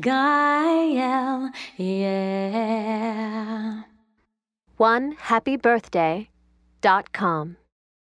Gael, yeah. One happy birthday dot com.